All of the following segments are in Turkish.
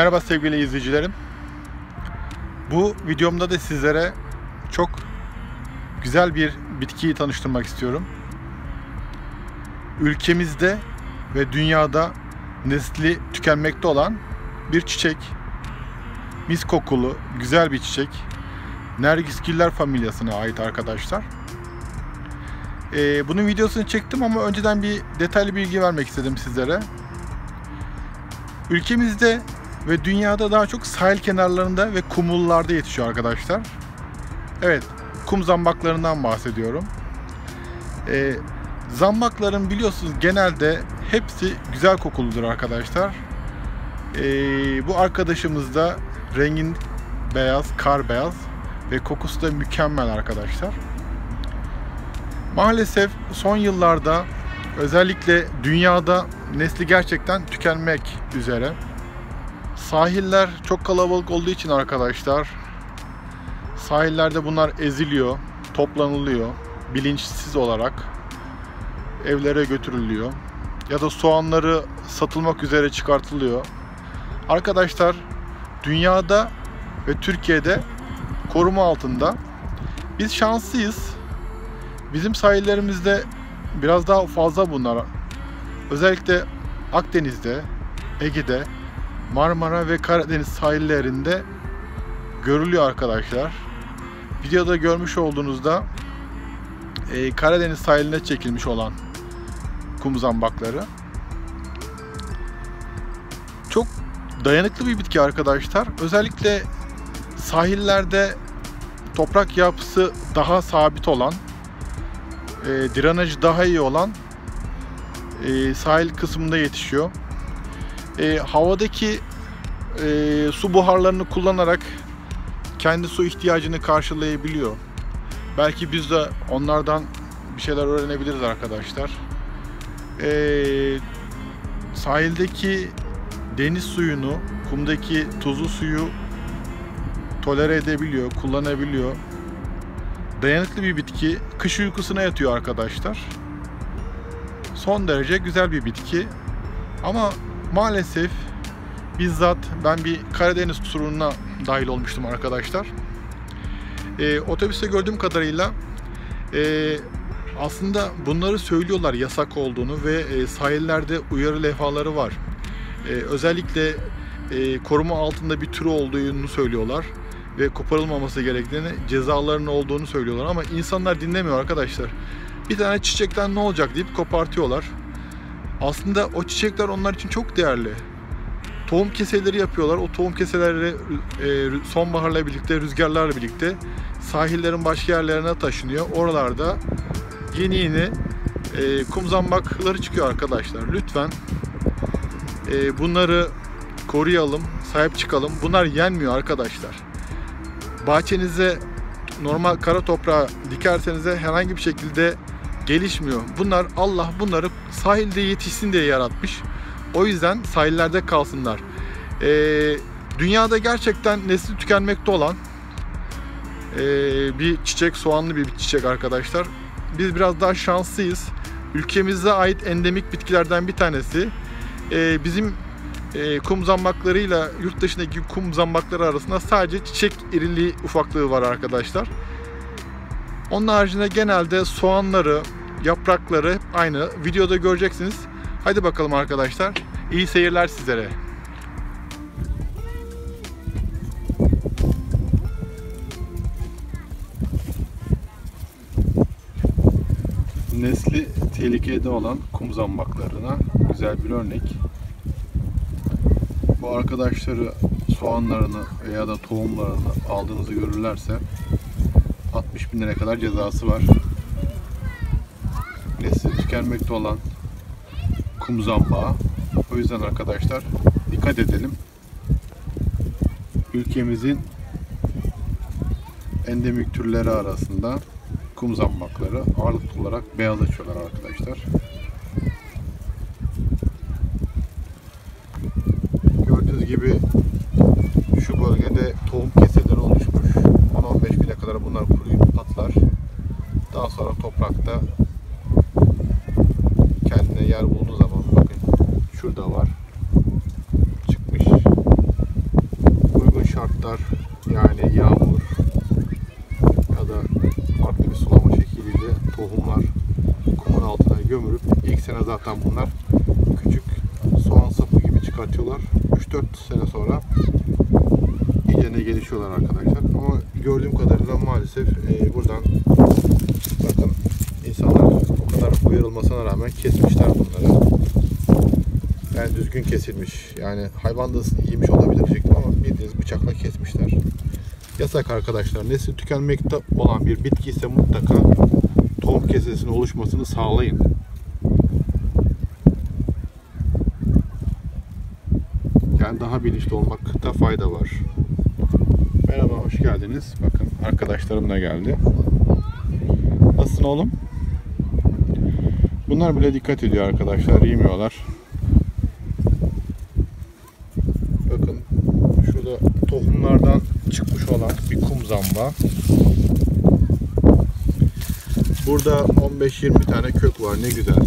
Merhaba sevgili izleyicilerim. Bu videomda da sizlere çok güzel bir bitkiyi tanıştırmak istiyorum. Ülkemizde ve dünyada nesli tükenmekte olan bir çiçek. Mis kokulu, güzel bir çiçek. Nergisgiller familyasına ait arkadaşlar. Ee, bunun videosunu çektim ama önceden bir detaylı bilgi vermek istedim sizlere. Ülkemizde ve dünyada daha çok sahil kenarlarında ve kumullarda yetişiyor arkadaşlar. Evet, kum zambaklarından bahsediyorum. Ee, zambakların biliyorsunuz genelde hepsi güzel kokuludur arkadaşlar. Ee, bu arkadaşımız da rengin beyaz, kar beyaz ve kokusu da mükemmel arkadaşlar. Maalesef son yıllarda özellikle dünyada nesli gerçekten tükenmek üzere. Sahiller çok kalabalık olduğu için arkadaşlar sahillerde bunlar eziliyor, toplanılıyor bilinçsiz olarak evlere götürülüyor ya da soğanları satılmak üzere çıkartılıyor. Arkadaşlar dünyada ve Türkiye'de koruma altında. Biz şanslıyız. Bizim sahillerimizde biraz daha fazla bunlar. Özellikle Akdeniz'de, Ege'de, Marmara ve Karadeniz sahillerinde görülüyor arkadaşlar. Videoda görmüş olduğunuzda e, Karadeniz sahiline çekilmiş olan kum zambakları. Çok dayanıklı bir bitki arkadaşlar. Özellikle sahillerde toprak yapısı daha sabit olan, e, drenajı daha iyi olan e, sahil kısmında yetişiyor. E, havadaki e, su buharlarını kullanarak kendi su ihtiyacını karşılayabiliyor. Belki biz de onlardan bir şeyler öğrenebiliriz arkadaşlar. E, sahildeki deniz suyunu, kumdaki tuzlu suyu tolere edebiliyor, kullanabiliyor. Dayanıklı bir bitki. Kış uykusuna yatıyor arkadaşlar. Son derece güzel bir bitki. Ama maalesef bizzat ben bir Karadeniz turuna dahil olmuştum arkadaşlar. Ee, otobüste gördüğüm kadarıyla e, aslında bunları söylüyorlar yasak olduğunu ve e, sahillerde uyarı levhaları var. E, özellikle e, koruma altında bir tür olduğunu söylüyorlar ve koparılmaması gerektiğini, cezalarının olduğunu söylüyorlar ama insanlar dinlemiyor arkadaşlar. Bir tane çiçekten ne olacak deyip kopartıyorlar. Aslında o çiçekler onlar için çok değerli. Tohum keseleri yapıyorlar. O tohum keseleri e, sonbaharla birlikte, rüzgarlarla birlikte sahillerin başka yerlerine taşınıyor. Oralarda yeni yeni e, kum çıkıyor arkadaşlar. Lütfen e, bunları koruyalım, sahip çıkalım. Bunlar yenmiyor arkadaşlar. Bahçenize normal kara toprağa dikerseniz de herhangi bir şekilde gelişmiyor. Bunlar Allah bunları sahilde yetişsin diye yaratmış. O yüzden sahillerde kalsınlar. Ee, dünyada gerçekten nesli tükenmekte olan e, bir çiçek, soğanlı bir çiçek arkadaşlar. Biz biraz daha şanslıyız. Ülkemize ait endemik bitkilerden bir tanesi. Ee, bizim e, kum zambaklarıyla yurt dışındaki kum zambakları arasında sadece çiçek iriliği ufaklığı var arkadaşlar. Onun haricinde genelde soğanları, yaprakları aynı. Videoda göreceksiniz. Hadi bakalım arkadaşlar. İyi seyirler sizlere. Nesli tehlikede olan kum zambaklarına güzel bir örnek. Bu arkadaşları soğanlarını veya da tohumlarını aldığınızı görürlerse 60 bin lira kadar cezası var. Nesli tükenmekte olan kum zambağı. O yüzden arkadaşlar dikkat edelim. Ülkemizin endemik türleri arasında kum zambakları ağırlıklı olarak beyaz açıyorlar arkadaşlar. Gördüğünüz gibi şu bölgede tohum keseleri oluşmuş. 10-15 güne kadar bunlar kuruyup patlar. Daha sonra toprakta kendine yer bulduğu zaman bakın şurada var çıkmış şartlar yani yağmur ya da farklı bir sulama şekliyle tohumlar kumun altına gömülüp ilk sene zaten bunlar küçük soğan sapı gibi çıkartıyorlar. 3-4 sene sonra iyicene gelişiyorlar arkadaşlar. Ama gördüğüm kadarıyla maalesef e, buradan bakın insanlar o kadar uyarılmasına rağmen kesmişler bunları. Yani düzgün kesilmiş. Yani hayvan da yemiş olabilir şekli ama bildiğiniz bıçakla kesmişler. Yasak arkadaşlar. Nesli tükenmekte olan bir bitki ise mutlaka tohum kesesinin oluşmasını sağlayın. Yani daha bilinçli olmakta fayda var. Merhaba, hoş geldiniz. Bakın arkadaşlarım da geldi. Nasılsın oğlum? Bunlar bile dikkat ediyor arkadaşlar, yemiyorlar. Bakın şurada tohumlardan çıkmış olan bir kum zamba. Burada 15-20 tane kök var, ne güzel.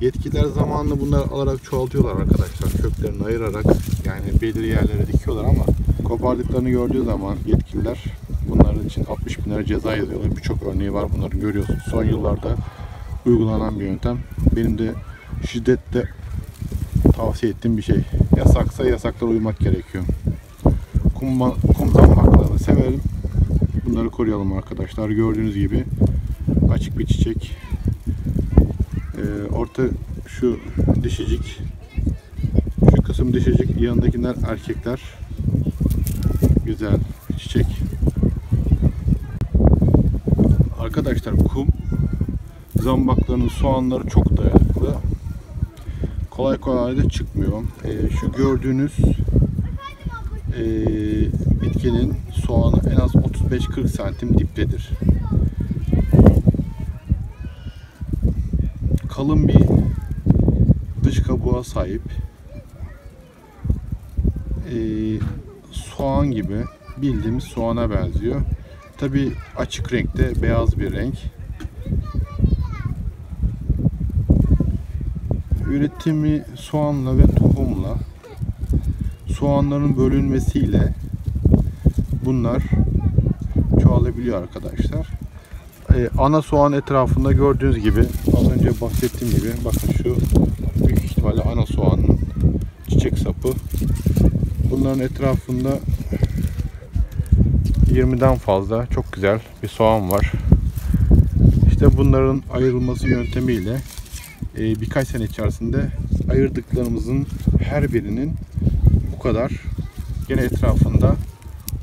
Yetkililer zamanında bunları alarak çoğaltıyorlar arkadaşlar. Köklerini ayırarak yani belirli yerlere dikiyorlar ama kopardıklarını gördüğü zaman yetkililer bunların için 60 bin lira ceza yazıyorlar. Birçok örneği var bunları görüyorsunuz. Son yıllarda uygulanan bir yöntem. Benim de şiddetle tavsiye ettiğim bir şey. Yasaksa yasaklara uymak gerekiyor. Kum, kum zambaklarını severim. Bunları koruyalım arkadaşlar. Gördüğünüz gibi açık bir çiçek. Ee, orta şu dişicik. Kısım dişicik. Yanındakiler erkekler. Güzel çiçek. Arkadaşlar kum zambaklarının soğanları çok dayanıklı. Kolay kolay da çıkmıyor. Ee, şu gördüğünüz e, bitkinin soğanı en az 35-40 santim diptedir. Kalın bir dış kabuğa sahip. Ee, soğan gibi bildiğimiz soğana benziyor. Tabi açık renkte beyaz bir renk. Üretimi soğanla ve tohumla soğanların bölünmesiyle bunlar çoğalabiliyor arkadaşlar. Ee, ana soğan etrafında gördüğünüz gibi az önce bahsettiğim gibi bakın şu büyük ihtimalle ana soğanın çiçek sapı. Bunların etrafında 20'den fazla çok güzel bir soğan var. İşte bunların ayrılması yöntemiyle e, birkaç sene içerisinde ayırdıklarımızın her birinin bu kadar gene etrafında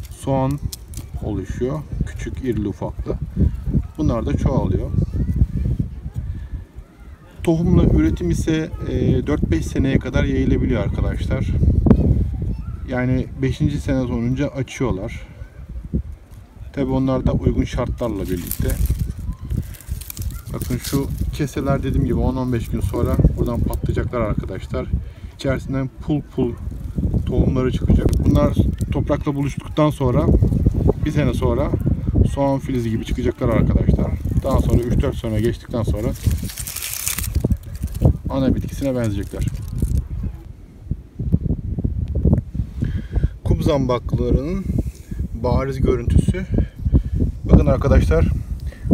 soğan oluşuyor. Küçük, irili, ufaklı. Bunlar da çoğalıyor. Tohumla üretim ise 4-5 seneye kadar yayılabiliyor arkadaşlar. Yani 5. sene sonunca açıyorlar. Tabi onlar da uygun şartlarla birlikte. Bakın şu keseler dediğim gibi 10-15 gün sonra buradan patlayacaklar arkadaşlar. İçerisinden pul pul tohumları çıkacak. Bunlar toprakla buluştuktan sonra bir sene sonra soğan filizi gibi çıkacaklar arkadaşlar. Daha sonra 3-4 sene geçtikten sonra ana bitkisine benzeyecekler. Kum zambaklarının bariz görüntüsü. Bakın arkadaşlar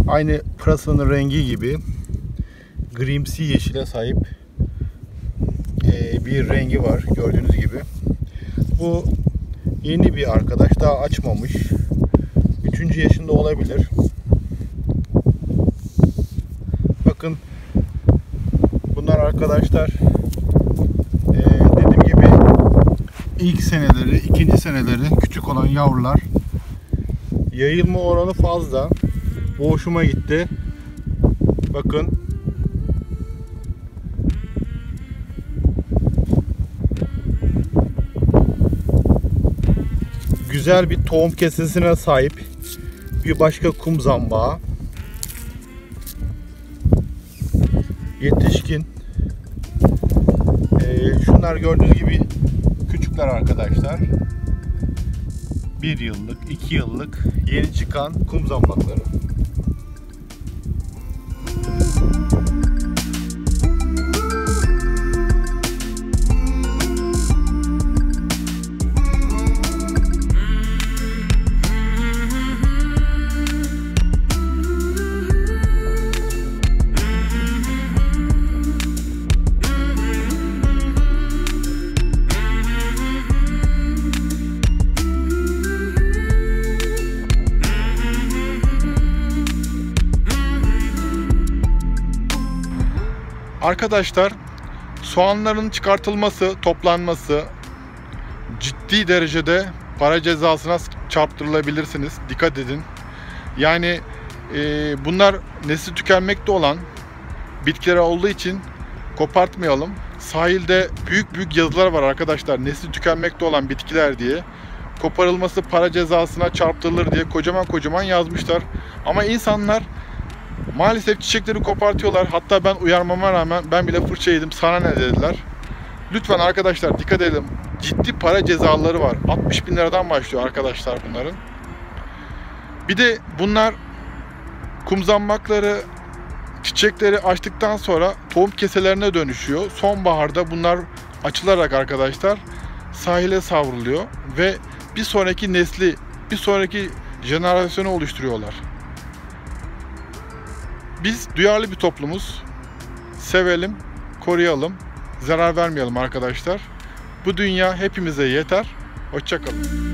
aynı pırasanın rengi gibi grimsi yeşile sahip bir rengi var gördüğünüz gibi. Bu yeni bir arkadaş daha açmamış. Üçüncü yaşında olabilir. Bakın bunlar arkadaşlar dediğim gibi ilk seneleri, ikinci seneleri küçük olan yavrular yayılma oranı fazla. Bu hoşuma gitti. Bakın. Güzel bir tohum kesesine sahip bir başka kum zambağı. Yetişkin. Ee, şunlar gördüğünüz gibi küçükler arkadaşlar. Bir yıllık, iki yıllık yeni çıkan kum zambakları. Arkadaşlar soğanların çıkartılması, toplanması ciddi derecede para cezasına çarptırılabilirsiniz. Dikkat edin. Yani e, bunlar nesli tükenmekte olan bitkiler olduğu için kopartmayalım. Sahilde büyük büyük yazılar var arkadaşlar. Nesli tükenmekte olan bitkiler diye. Koparılması para cezasına çarptırılır diye kocaman kocaman yazmışlar. Ama insanlar maalesef çiçekleri kopartıyorlar. Hatta ben uyarmama rağmen ben bile fırça yedim. Sana ne dediler. Lütfen arkadaşlar dikkat edin. Ciddi para cezaları var. 60 bin liradan başlıyor arkadaşlar bunların. Bir de bunlar kumzammakları çiçekleri açtıktan sonra tohum keselerine dönüşüyor. Sonbaharda bunlar açılarak arkadaşlar sahile savruluyor ve bir sonraki nesli, bir sonraki jenerasyonu oluşturuyorlar. Biz duyarlı bir toplumuz. Sevelim, koruyalım, zarar vermeyelim arkadaşlar. Bu dünya hepimize yeter. Hoşçakalın.